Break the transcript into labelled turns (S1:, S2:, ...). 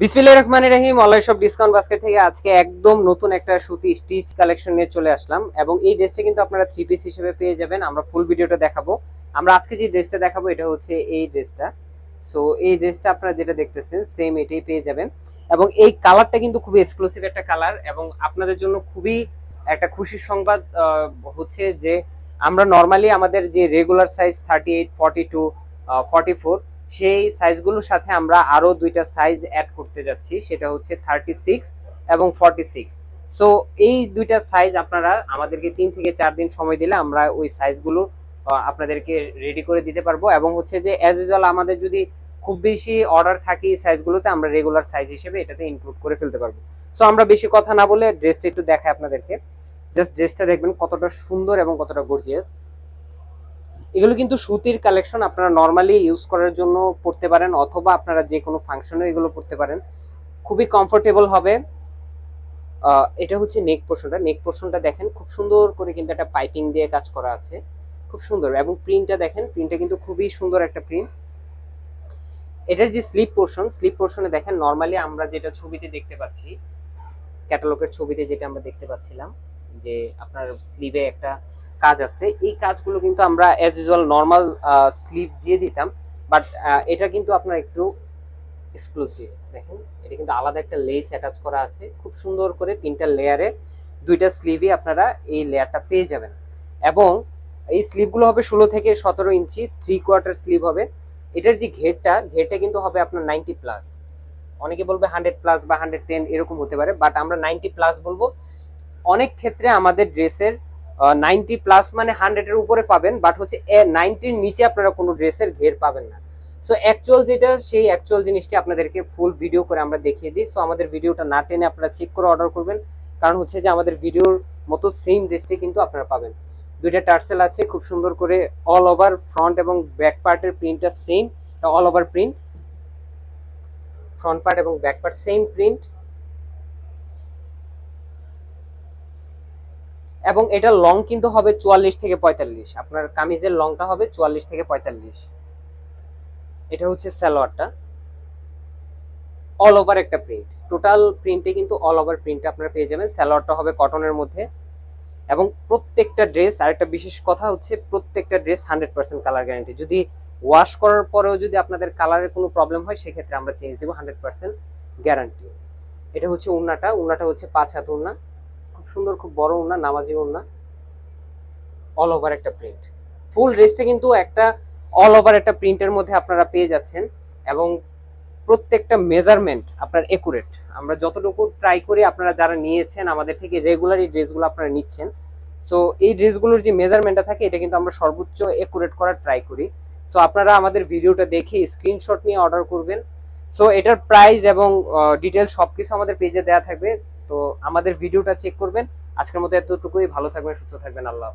S1: বিসমিল্লাহির রহমানির রহিম, অনলাইন শপ ডিসকাউন্ট বাস্কেট থেকে আজকে একদম নতুন একটা সুতি স্টিচ কালেকশন নিয়ে চলে আসলাম। এবং এই ড্রেসটা কিন্তু আপনারা থ্রি পিস হিসেবে পেয়ে যাবেন, আমরা ফুল ভিডিওটা দেখাবো। আমরা আজকে যে ড্রেসটা দেখাবো, এটা হচ্ছে এই ড্রেসটা। সো এই ড্রেসটা আপনারা যেটা দেখতেছেন সেম এটাই পেয়ে যাবেন। এবং এই কালারটা কিন্তু খুবই এক্সক্লুসিভ একটা কালার এবং আপনাদের জন্য খুবই একটা খুশির সংবাদ হচ্ছে যে আমরা নর্মালি আমাদের যে regular size thirty eight forty two forty four সেই সাইজগুলোর সাথে আমরা আরও দুইটা সাইজ অ্যাড করতে যাচ্ছি, সেটা হচ্ছে থার্টি সিক্স এবং ফর্টি সিক্স সো এই দুইটা সাইজ আপনারা আমাদেরকে তিন থেকে চার দিন সময় দিলে আমরা ওই সাইজগুলো আপনাদেরকে রেডি করে দিতে পারব এবং হচ্ছে যে অ্যাজ ইউজুয়াল আমাদের যদি খুব বেশি অর্ডার থাকে এই সাইজগুলোতে আমরা রেগুলার সাইজ হিসেবে এটাতে ইনক্লুড করে ফেলতে পারব। সো আমরা বেশি কথা না বলে ড্রেসটা একটু দেখাই আপনাদেরকে। জাস্ট ড্রেসটা দেখবেন কতটা সুন্দর এবং কতটা গর্জিয়াস এগুলো কিন্তু সুতির কালেকশন আপনারা নর্মালি ইউজ করার জন্য পড়তে পারেন অথবা আপনারা যে কোনো ফাংশনে এগুলো পড়তে পারেন। খুবই কমফোর্টেবল হবে। এটা হচ্ছে নেক পোর্শনটা নেক পোর্শনটা দেখেন, খুব সুন্দর করে কিন্তু একটা পাইপিং দিয়ে কাজ করা আছে। খুব সুন্দর। এবং প্রিন্টটা দেখেন প্রিন্টটা কিন্তু খুবই সুন্দর একটা প্রিন্ট এটার যে স্লিপ পোর্শন স্লিপ পোর্শনে দেখেন নর্মালি আমরা যেটা ছবিতে দেখতে পাচ্ছি ক্যাটালগের ছবিতে যেটা আমরা দেখতে পাচ্ছিলাম, যে আপনার স্লিভে একটা কাজ আছে। এই কাজগুলো কিন্তু আমরা অ্যাজ ইউজুয়াল নর্মাল স্লিভ দিয়ে দিতাম। বাট এটা কিন্তু আপনার একটু এক্সক্লুসিভ দেখেন, এটা কিন্তু আলাদা একটা লেস অ্যাটাচ করা আছে। খুব সুন্দর করে তিনটা লেয়ারে দুইটা স্লিভে আপনারা এই লেয়ারটা পেয়ে যাবেন। এবং এই স্লিভগুলো হবে ষোলো থেকে সতেরো ইঞ্চি থ্রি কোয়ার্টার স্লিভ হবে। এটার যে ঘেরটা ঘেরটা কিন্তু হবে আপনার নাইনটি প্লাস অনেকে বলবে হান্ড্রেড প্লাস বা হান্ড্রেড টেন এরকম হতে পারে বাট আমরা নাইনটি প্লাস বলব। অনেক ক্ষেত্রে আমাদের ড্রেসের নাইনটি প্লাস মানে হান্ড্রেডের উপরে পাবেন বাট হচ্ছে নাইনটির নিচে আপনারা কোনো ড্রেসের ঘের পাবেন না। সো অ্যাকচুয়াল যেটা, সেই অ্যাকচুয়াল জিনিসটি আপনাদেরকে ফুল ভিডিও করে আমরা দেখিয়ে দিই। সো আমাদের ভিডিওটা না টেনে আপনারা চেক করে অর্ডার করবেন। কারণ হচ্ছে যে আমাদের ভিডিওর মতো সেম ড্রেসটি কিন্তু আপনারা পাবেন। দুইটা টার্সেল আছে, খুব সুন্দর করে অল ওভার ফ্রন্ট এবং ব্যাক পার্টের প্রিন্টটা same all over print front part এবং ব্যাক পার্ট সেম প্রিন্ট এবং এটা লং কিন্তু হবে চুয়াল্লিশ থেকে পঁয়তাল্লিশ। আপনার কামিজের লংটা হবে চুয়াল্লিশ থেকে পঁয়তাল্লিশ। এটা হচ্ছে স্যালোয়ারটা অল ওভার একটা প্রিন্ট টোটাল প্রিন্টে কিন্তু অল ওভার প্রিন্ট আপনারা পেয়ে যাবেন। স্যালোয়ারটা হবে কটনের মধ্যে। এবং প্রত্যেকটা ড্রেস আরেকটা বিশেষ কথা হচ্ছে প্রত্যেকটা dress hundred percent colour guarantee যদি ওয়াশ করার পরেও যদি আপনাদের কালারের কোনো প্রবলেম হয়, সেক্ষেত্রে আমরা চেঞ্জ দেবো হান্ড্রেড পার্সেন্ট গ্যারান্টি এটা হচ্ছে উন্নাটা। উন্নাটা হচ্ছে পাঁচ হাত উন্না। সুন্দর, খুব বড় উন্না নামাজি উন্না অল ওভার একটা প্রিন্ট ফুল ড্রেসটা কিন্তু একটা অল ওভার একটা প্রিন্টের মধ্যে আপনারা পেয়ে যাচ্ছেন এবং প্রত্যেকটা মেজারমেন্ট আপনার একুরেট আমরা যতটুকু ট্রাই করি, আপনারা যারা নিয়েছেন, আমাদের থেকে রেগুলার এই ড্রেসগুলো আপনারা নিচ্ছেন। সো এই ড্রেসগুলোর যে মেজারমেন্টটা থাকে, এটা কিন্তু আমরা সর্বোচ্চ একুরেট করার ট্রাই করি। সো আপনারা আমাদের ভিডিওটা দেখে স্ক্রিনশট নিয়ে অর্ডার করবেন। সো এটার প্রাইস এবং ডিটেল সবকিছু আমাদের পেজে দেওয়া থাকবে। তো আমাদের ভিডিওটা চেক করবেন। আজকের মতো এতটুকুই। ভালো থাকবেন সুস্থ থাকবেন। আল্লাহ